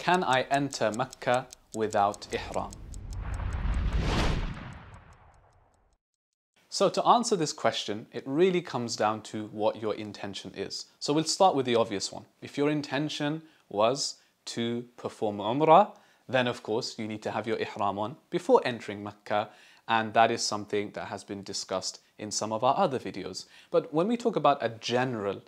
Can I enter Mecca without ihram? So to answer this question, it really comes down to what your intention is. So we'll start with the obvious one. If your intention was to perform Umrah, then of course you need to have your ihram on before entering Mecca and that is something that has been discussed in some of our other videos. But when we talk about a general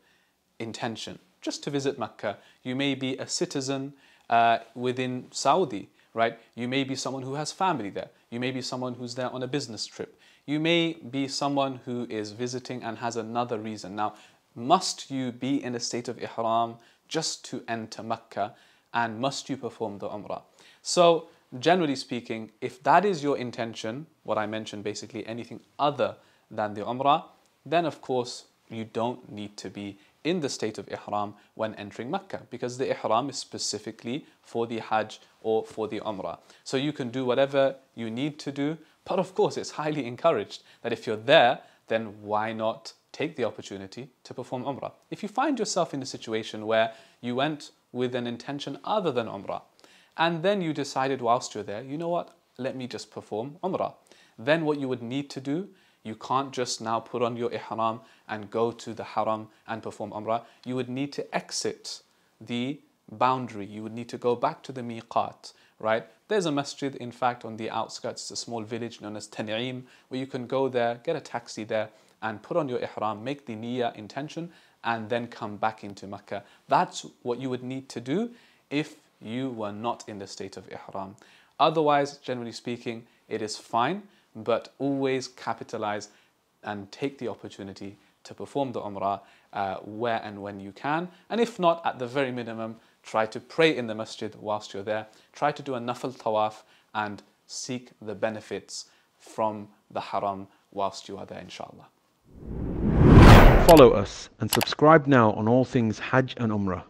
intention, just to visit Mecca, you may be a citizen uh, within Saudi, right? You may be someone who has family there. You may be someone who's there on a business trip. You may be someone who is visiting and has another reason. Now, must you be in a state of ihram just to enter Mecca and must you perform the Umrah? So generally speaking, if that is your intention, what I mentioned basically anything other than the Umrah, then of course you don't need to be in the state of Ihram when entering Mecca because the Ihram is specifically for the Hajj or for the Umrah. So you can do whatever you need to do, but of course it's highly encouraged that if you're there, then why not take the opportunity to perform Umrah? If you find yourself in a situation where you went with an intention other than Umrah, and then you decided whilst you're there, you know what, let me just perform Umrah. Then what you would need to do, you can't just now put on your ihram and go to the haram and perform Umrah. You would need to exit the boundary. You would need to go back to the miqat, right? There's a masjid, in fact, on the outskirts, It's a small village known as Tan'im, where you can go there, get a taxi there, and put on your ihram, make the niyyah intention, and then come back into Mecca. That's what you would need to do if you were not in the state of ihram. Otherwise, generally speaking, it is fine, but always capitalize and take the opportunity to perform the umrah uh, where and when you can. And if not, at the very minimum, try to pray in the masjid whilst you're there. Try to do a nafil tawaf and seek the benefits from the haram whilst you are there, inshallah. Follow us and subscribe now on all things Hajj and Umrah.